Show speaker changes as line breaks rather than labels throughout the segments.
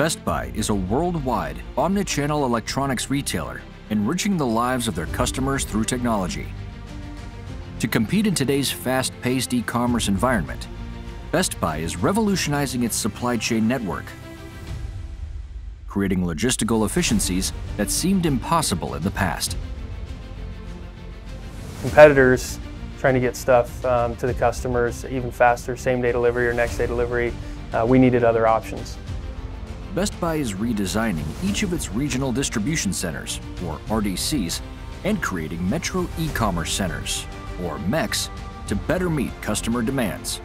Best Buy is a worldwide, omnichannel electronics retailer enriching the lives of their customers through technology. To compete in today's fast-paced e-commerce environment, Best Buy is revolutionizing its supply chain network, creating logistical efficiencies that seemed impossible in the past.
Competitors trying to get stuff um, to the customers even faster, same day delivery or next day delivery, uh, we needed other options.
Best Buy is redesigning each of its regional distribution centers, or RDCs, and creating Metro E-commerce centers, or MECs, to better meet customer demands.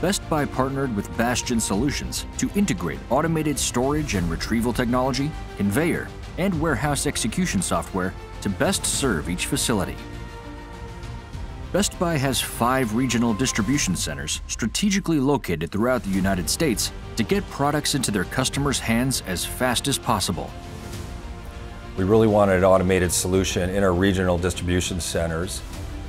Best Buy partnered with Bastian Solutions to integrate automated storage and retrieval technology, conveyor, and warehouse execution software to best serve each facility. Best Buy has five regional distribution centers strategically located throughout the United States to get products into their customers' hands as fast as possible.
We really wanted an automated solution in our regional distribution centers.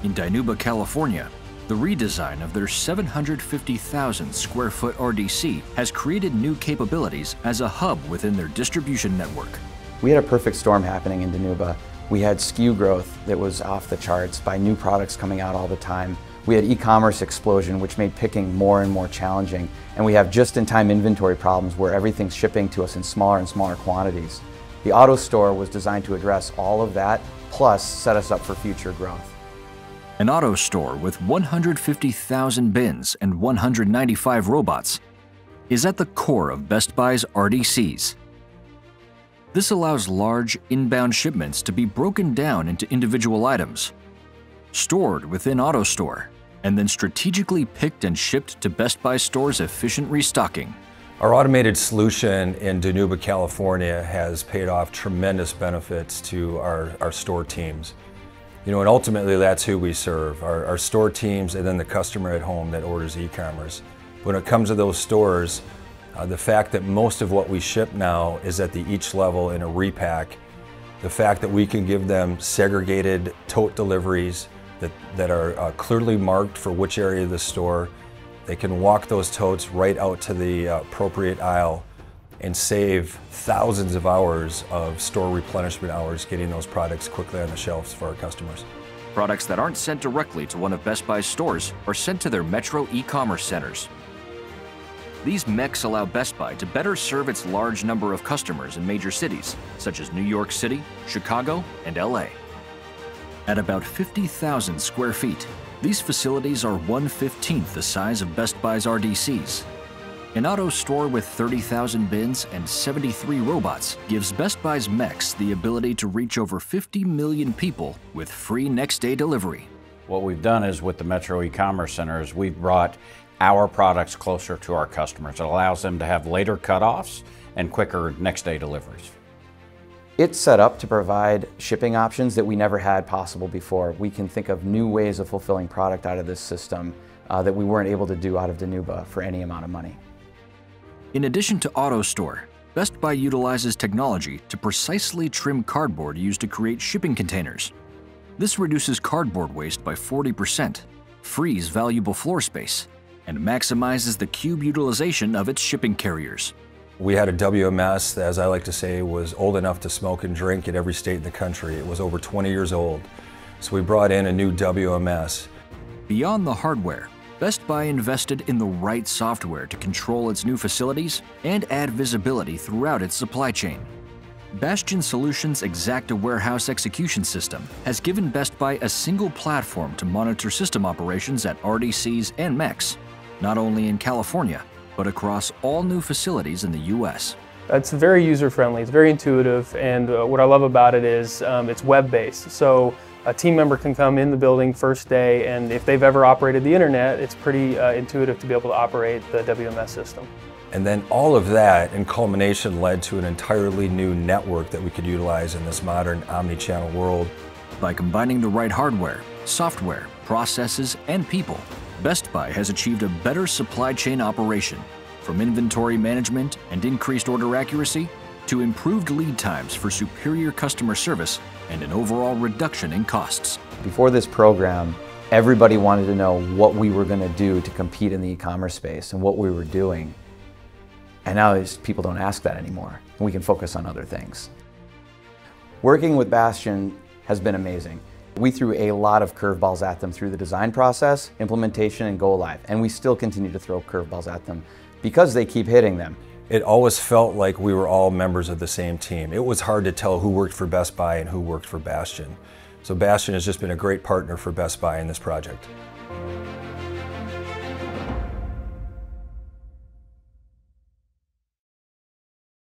In Dinuba, California, the redesign of their 750,000 square foot RDC has created new capabilities as a hub within their distribution network.
We had a perfect storm happening in Dinuba we had SKU growth that was off the charts by new products coming out all the time. We had e-commerce explosion, which made picking more and more challenging. And we have just-in-time inventory problems where everything's shipping to us in smaller and smaller quantities. The AutoStore was designed to address all of that, plus set us up for future growth.
An AutoStore with 150,000 bins and 195 robots is at the core of Best Buy's RDCs. This allows large inbound shipments to be broken down into individual items, stored within AutoStore, and then strategically picked and shipped to Best Buy stores' efficient restocking.
Our automated solution in Dinuba, California has paid off tremendous benefits to our, our store teams. You know, and ultimately that's who we serve, our, our store teams and then the customer at home that orders e-commerce. When it comes to those stores, uh, the fact that most of what we ship now is at the each level in a repack. The fact that we can give them segregated tote deliveries that, that are uh, clearly marked for which area of the store. They can walk those totes right out to the uh, appropriate aisle and save thousands of hours of store replenishment hours getting those products quickly on the shelves for our customers.
Products that aren't sent directly to one of Best Buy's stores are sent to their Metro e-commerce centers. These MECs allow Best Buy to better serve its large number of customers in major cities, such as New York City, Chicago, and LA. At about 50,000 square feet, these facilities are 1/15th the size of Best Buy's RDCs. An AutoStore with 30,000 bins and 73 robots gives Best Buy's MECs the ability to reach over 50 million people with free next day delivery.
What we've done is with the Metro e-commerce centers, we've brought our products closer to our customers. It allows them to have later cutoffs and quicker next day deliveries.
It's set up to provide shipping options that we never had possible before. We can think of new ways of fulfilling product out of this system uh, that we weren't able to do out of Dinuba for any amount of money.
In addition to AutoStore, Best Buy utilizes technology to precisely trim cardboard used to create shipping containers. This reduces cardboard waste by 40%, frees valuable floor space, and maximizes the cube utilization of its shipping carriers.
We had a WMS that, as I like to say, was old enough to smoke and drink in every state in the country. It was over 20 years old. So we brought in a new WMS.
Beyond the hardware, Best Buy invested in the right software to control its new facilities and add visibility throughout its supply chain. Bastian Solutions' Exacta Warehouse Execution System has given Best Buy a single platform to monitor system operations at RDCs and MECs not only in California, but across all new facilities in the U.S.
It's very user-friendly, it's very intuitive, and uh, what I love about it is um, it's web-based. So a team member can come in the building first day, and if they've ever operated the internet, it's pretty uh, intuitive to be able to operate the WMS system.
And then all of that in culmination led to an entirely new network that we could utilize in this modern omni-channel world.
By combining the right hardware, software, processes, and people, Best Buy has achieved a better supply chain operation, from inventory management and increased order accuracy to improved lead times for superior customer service and an overall reduction in costs.
Before this program, everybody wanted to know what we were going to do to compete in the e-commerce space and what we were doing. And now people don't ask that anymore. We can focus on other things. Working with Bastian has been amazing. We threw a lot of curveballs at them through the design process, implementation, and go live. And we still continue to throw curveballs at them because they keep hitting them.
It always felt like we were all members of the same team. It was hard to tell who worked for Best Buy and who worked for Bastian. So Bastian has just been a great partner for Best Buy in this project.